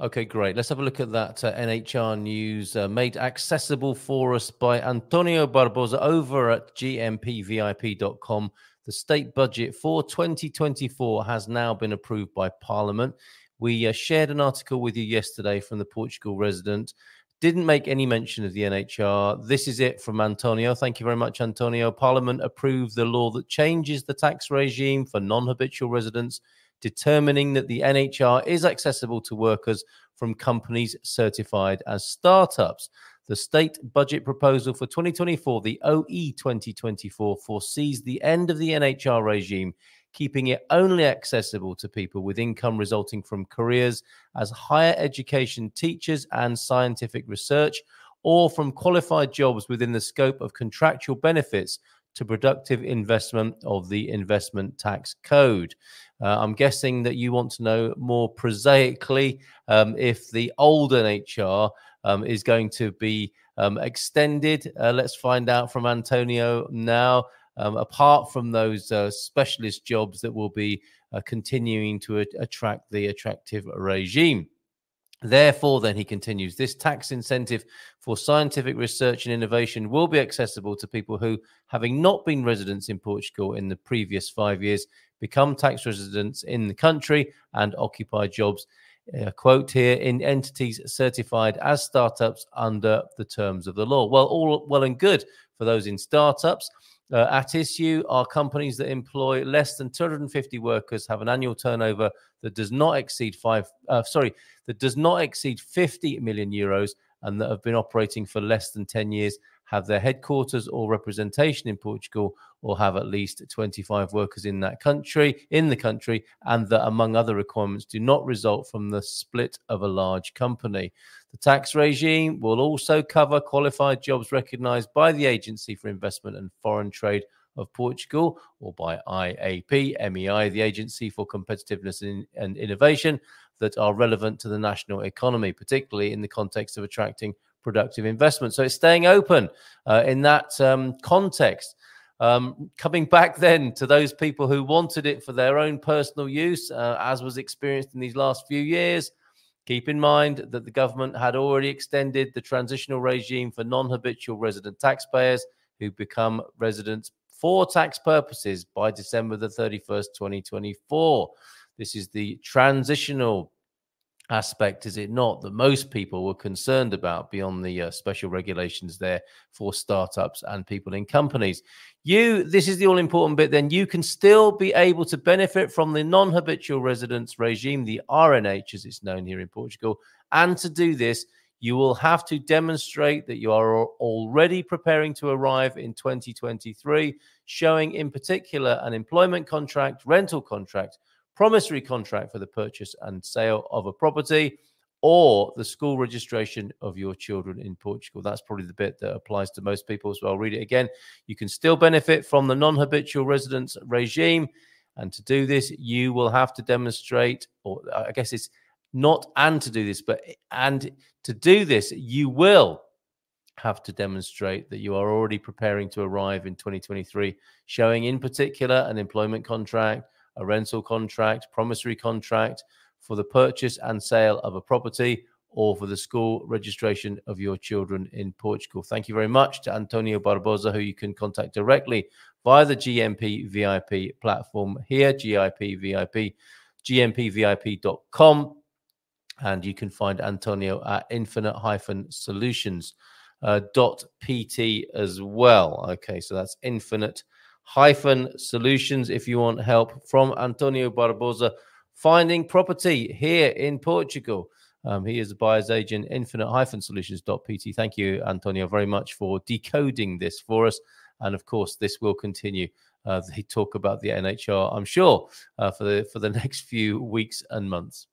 Okay, great. Let's have a look at that uh, NHR news uh, made accessible for us by Antonio Barbosa over at gmpvip.com. The state budget for 2024 has now been approved by Parliament. We uh, shared an article with you yesterday from the Portugal resident. Didn't make any mention of the NHR. This is it from Antonio. Thank you very much, Antonio. Parliament approved the law that changes the tax regime for non habitual residents determining that the NHR is accessible to workers from companies certified as startups. The state budget proposal for 2024, the OE 2024, foresees the end of the NHR regime, keeping it only accessible to people with income resulting from careers as higher education teachers and scientific research, or from qualified jobs within the scope of contractual benefits to productive investment of the investment tax code. Uh, I'm guessing that you want to know more prosaically um, if the old NHR um, is going to be um, extended. Uh, let's find out from Antonio now. Um, apart from those uh, specialist jobs that will be uh, continuing to attract the attractive regime. Therefore, then he continues, this tax incentive for scientific research and innovation will be accessible to people who, having not been residents in Portugal in the previous five years, become tax residents in the country and occupy jobs. A quote here in entities certified as startups under the terms of the law. Well, all well and good for those in startups. Uh, at issue are companies that employ less than 250 workers, have an annual turnover that does not exceed five, uh, sorry, that does not exceed 50 million euros, and that have been operating for less than 10 years, have their headquarters or representation in Portugal, or have at least 25 workers in that country, in the country, and that, among other requirements, do not result from the split of a large company. The tax regime will also cover qualified jobs recognized by the Agency for Investment and Foreign Trade of Portugal or by IAP, MEI, the Agency for Competitiveness and Innovation, that are relevant to the national economy, particularly in the context of attracting productive investment. So it's staying open uh, in that um, context. Um, coming back then to those people who wanted it for their own personal use, uh, as was experienced in these last few years, Keep in mind that the government had already extended the transitional regime for non habitual resident taxpayers who become residents for tax purposes by December the 31st, 2024. This is the transitional aspect, is it not, that most people were concerned about beyond the uh, special regulations there for startups and people in companies. You, this is the all important bit, then you can still be able to benefit from the non habitual residence regime, the RNH as it's known here in Portugal. And to do this, you will have to demonstrate that you are already preparing to arrive in 2023, showing in particular an employment contract, rental contract, promissory contract for the purchase and sale of a property, or the school registration of your children in Portugal. That's probably the bit that applies to most people. So I'll read it again. You can still benefit from the non habitual residence regime. And to do this, you will have to demonstrate, or I guess it's not and to do this, but and to do this, you will have to demonstrate that you are already preparing to arrive in 2023, showing in particular an employment contract, a rental contract, promissory contract for the purchase and sale of a property or for the school registration of your children in Portugal. Thank you very much to Antonio Barbosa, who you can contact directly via the GMP VIP platform here, GIP VIP, gmpvip.com. And you can find Antonio at infinite solutions. Uh, as well. Okay, so that's infinite hyphen solutions if you want help from Antonio Barbosa finding property here in Portugal. Um, he is a buyer's agent, infinite hyphen solutions.pt. Thank you, Antonio, very much for decoding this for us. And of course, this will continue. Uh, they talk about the NHR, I'm sure, uh, for the for the next few weeks and months.